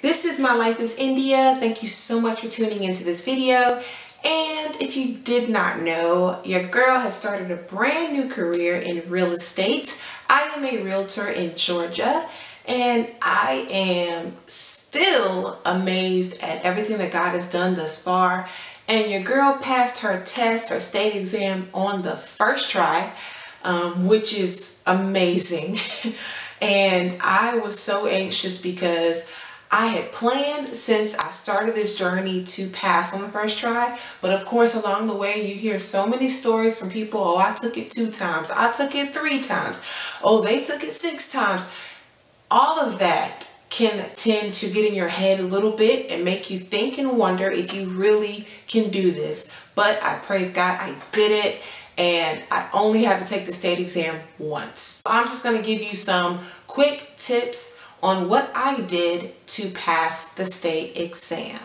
This is My Life is India. Thank you so much for tuning into this video. And if you did not know, your girl has started a brand new career in real estate. I am a realtor in Georgia and I am still amazed at everything that God has done thus far. And your girl passed her test, her state exam on the first try, um, which is amazing. and I was so anxious because I had planned since I started this journey to pass on the first try, but of course along the way you hear so many stories from people, oh I took it two times, I took it three times, oh they took it six times. All of that can tend to get in your head a little bit and make you think and wonder if you really can do this. But I praise God I did it and I only had to take the state exam once. I'm just going to give you some quick tips on what I did to pass the state exam.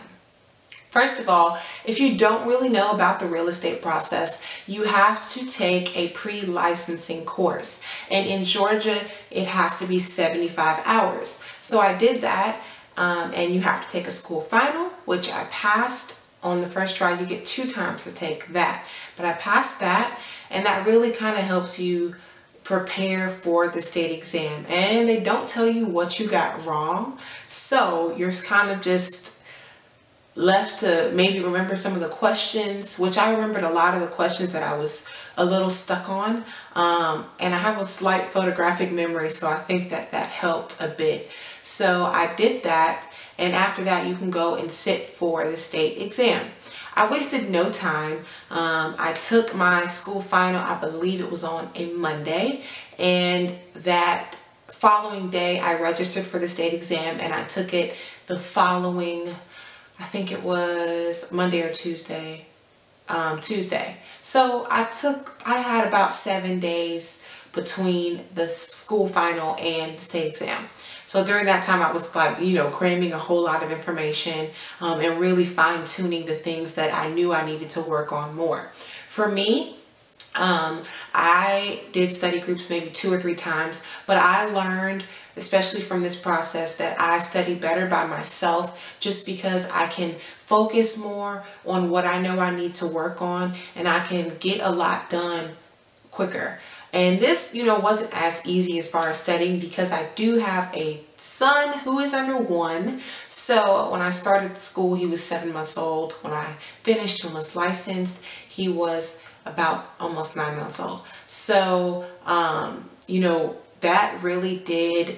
First of all, if you don't really know about the real estate process, you have to take a pre-licensing course. And in Georgia, it has to be 75 hours. So I did that um, and you have to take a school final, which I passed on the first try. You get two times to take that. But I passed that and that really kind of helps you prepare for the state exam. And they don't tell you what you got wrong. So you're kind of just left to maybe remember some of the questions which I remembered a lot of the questions that I was a little stuck on. Um, and I have a slight photographic memory so I think that that helped a bit. So I did that and after that you can go and sit for the state exam I wasted no time. Um, I took my school final, I believe it was on a Monday, and that following day I registered for the state exam and I took it the following, I think it was Monday or Tuesday, um, Tuesday. So I took, I had about seven days between the school final and the state exam. So during that time, I was like, you know, cramming a whole lot of information um, and really fine tuning the things that I knew I needed to work on more. For me, um, I did study groups maybe two or three times, but I learned, especially from this process, that I study better by myself just because I can focus more on what I know I need to work on and I can get a lot done quicker. And this, you know, wasn't as easy as far as studying because I do have a son who is under one. So when I started school, he was seven months old. When I finished and was licensed, he was about almost nine months old. So, um, you know, that really did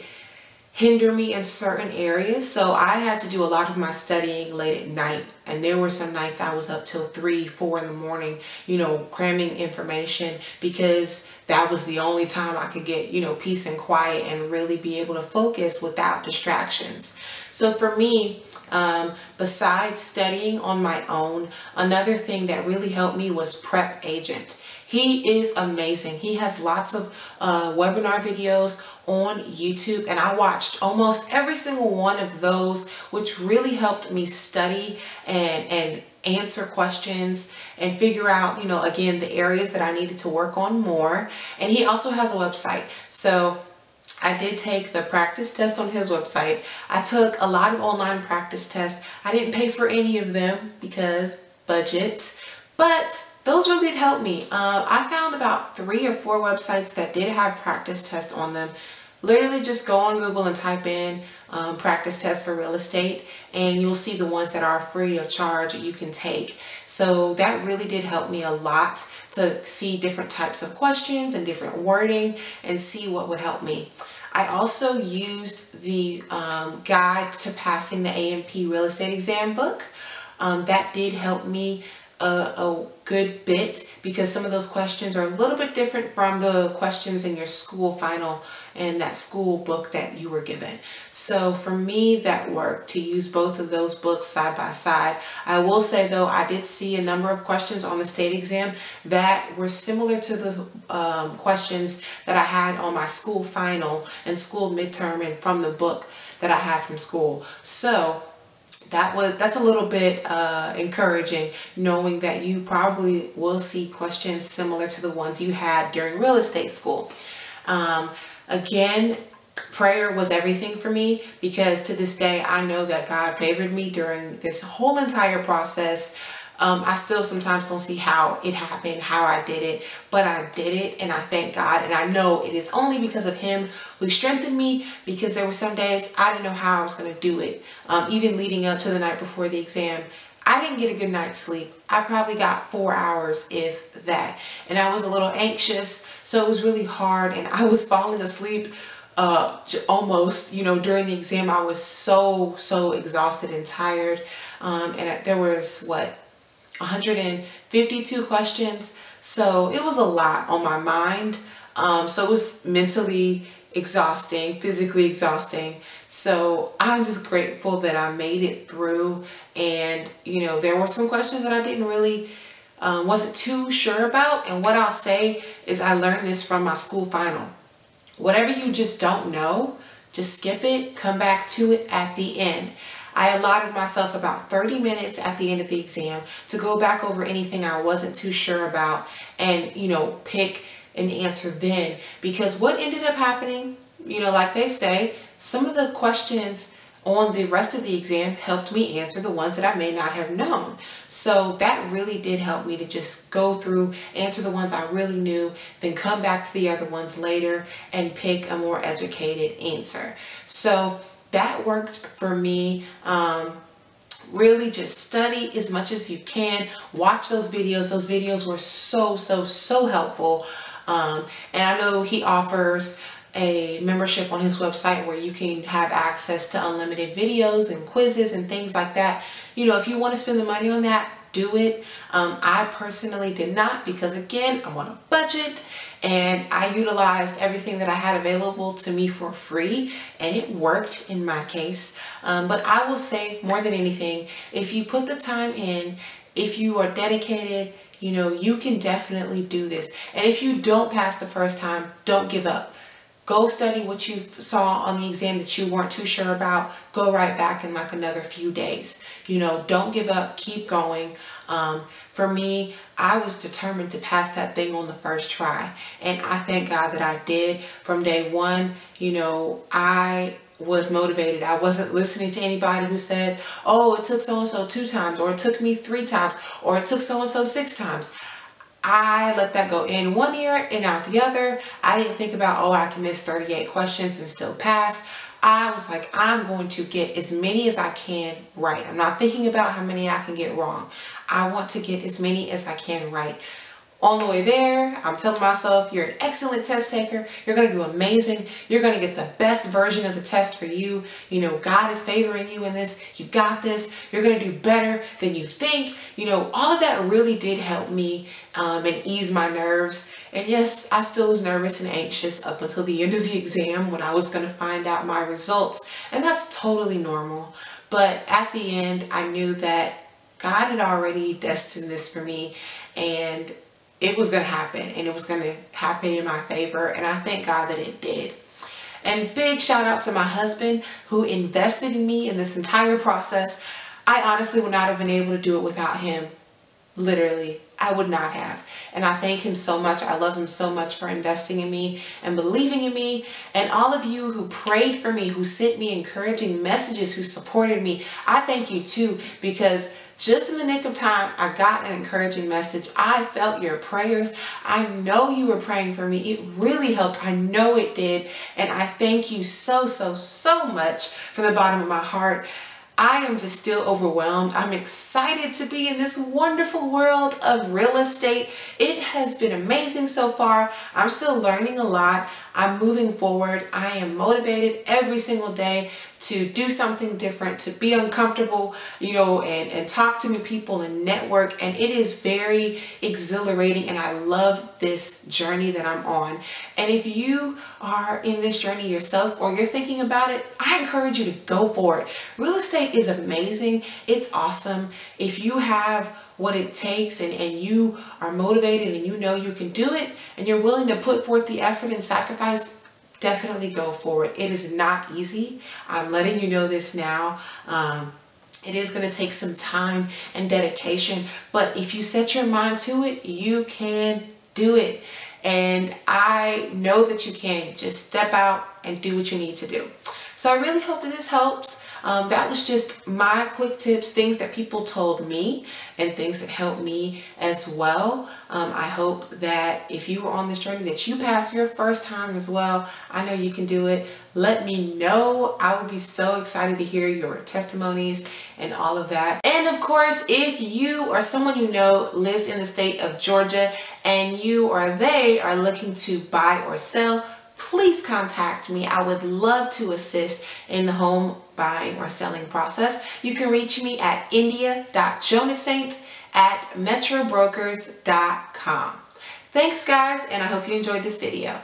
hinder me in certain areas. So I had to do a lot of my studying late at night. And there were some nights I was up till three, four in the morning, you know, cramming information because that was the only time I could get, you know, peace and quiet and really be able to focus without distractions. So for me, um, besides studying on my own, another thing that really helped me was Prep Agent. He is amazing. He has lots of uh, webinar videos on YouTube and I watched almost every single one of those which really helped me study and, and answer questions and figure out, you know, again, the areas that I needed to work on more. And he also has a website. So I did take the practice test on his website. I took a lot of online practice tests. I didn't pay for any of them because budget, but those really did help me. Uh, I found about three or four websites that did have practice tests on them. Literally just go on Google and type in um, practice test for real estate and you'll see the ones that are free of charge you can take. So that really did help me a lot to see different types of questions and different wording and see what would help me. I also used the um, guide to passing the AMP real estate exam book. Um, that did help me a, a, good bit because some of those questions are a little bit different from the questions in your school final and that school book that you were given. So for me, that worked to use both of those books side by side. I will say though, I did see a number of questions on the state exam that were similar to the um, questions that I had on my school final and school midterm and from the book that I had from school. So that was that's a little bit uh, encouraging knowing that you probably will see questions similar to the ones you had during real estate school. Um, again, prayer was everything for me because to this day I know that God favored me during this whole entire process. Um, I still sometimes don't see how it happened, how I did it, but I did it and I thank God. And I know it is only because of Him who strengthened me because there were some days I didn't know how I was going to do it. Um, even leading up to the night before the exam, I didn't get a good night's sleep. I probably got four hours, if that. And I was a little anxious, so it was really hard. And I was falling asleep uh, almost, you know, during the exam. I was so, so exhausted and tired. Um, and there was, what, 152 questions. So it was a lot on my mind. Um, so it was mentally exhausting, physically exhausting. So I'm just grateful that I made it through. And, you know, there were some questions that I didn't really, um, wasn't too sure about. And what I'll say is I learned this from my school final. Whatever you just don't know, just skip it, come back to it at the end. I allotted myself about 30 minutes at the end of the exam to go back over anything I wasn't too sure about and, you know, pick an answer then. Because what ended up happening, you know, like they say, some of the questions on the rest of the exam helped me answer the ones that I may not have known. So that really did help me to just go through, answer the ones I really knew, then come back to the other ones later and pick a more educated answer. So that worked for me. Um, really just study as much as you can. Watch those videos. Those videos were so, so, so helpful. Um, and I know he offers a membership on his website where you can have access to unlimited videos and quizzes and things like that. You know, if you want to spend the money on that, do it. Um, I personally did not because again, I'm on a budget and I utilized everything that I had available to me for free and it worked in my case. Um, but I will say more than anything, if you put the time in, if you are dedicated, you know, you can definitely do this. And if you don't pass the first time, don't give up. Go study what you saw on the exam that you weren't too sure about. Go right back in like another few days. You know, don't give up. Keep going. Um, for me, I was determined to pass that thing on the first try. And I thank God that I did from day one. You know, I was motivated. I wasn't listening to anybody who said, oh, it took so-and-so two times, or it took me three times, or it took so-and-so six times. I let that go in one ear and out the other. I didn't think about, oh, I can miss 38 questions and still pass. I was like, I'm going to get as many as I can right. I'm not thinking about how many I can get wrong. I want to get as many as I can right on the way there, I'm telling myself, you're an excellent test taker. You're going to do amazing. You're going to get the best version of the test for you. You know, God is favoring you in this. You got this. You're going to do better than you think. You know, all of that really did help me um, and ease my nerves. And yes, I still was nervous and anxious up until the end of the exam when I was going to find out my results. And that's totally normal. But at the end, I knew that God had already destined this for me. And it was going to happen and it was going to happen in my favor. And I thank God that it did. And big shout out to my husband who invested in me in this entire process. I honestly would not have been able to do it without him. Literally, I would not have. And I thank him so much. I love him so much for investing in me and believing in me. And all of you who prayed for me, who sent me encouraging messages, who supported me, I thank you too because just in the nick of time, I got an encouraging message. I felt your prayers. I know you were praying for me. It really helped. I know it did. And I thank you so, so, so much from the bottom of my heart. I am just still overwhelmed. I'm excited to be in this wonderful world of real estate. It has been amazing so far. I'm still learning a lot. I'm moving forward. I am motivated every single day to do something different, to be uncomfortable, you know, and, and talk to new people and network. And it is very exhilarating. And I love this journey that I'm on. And if you are in this journey yourself or you're thinking about it, I encourage you to go for it. Real estate is amazing. It's awesome. If you have what it takes and, and you are motivated and you know you can do it and you're willing to put forth the effort and sacrifice, definitely go for it. It is not easy. I'm letting you know this now. Um, it is going to take some time and dedication, but if you set your mind to it, you can do it. And I know that you can. Just step out and do what you need to do. So I really hope that this helps. Um, that was just my quick tips, things that people told me and things that helped me as well. Um, I hope that if you were on this journey that you passed your first time as well. I know you can do it. Let me know. I would be so excited to hear your testimonies and all of that. And of course, if you or someone you know lives in the state of Georgia and you or they are looking to buy or sell, please contact me. I would love to assist in the home buying or selling process. You can reach me at india.jonassaint at metrobrokers.com. Thanks guys, and I hope you enjoyed this video.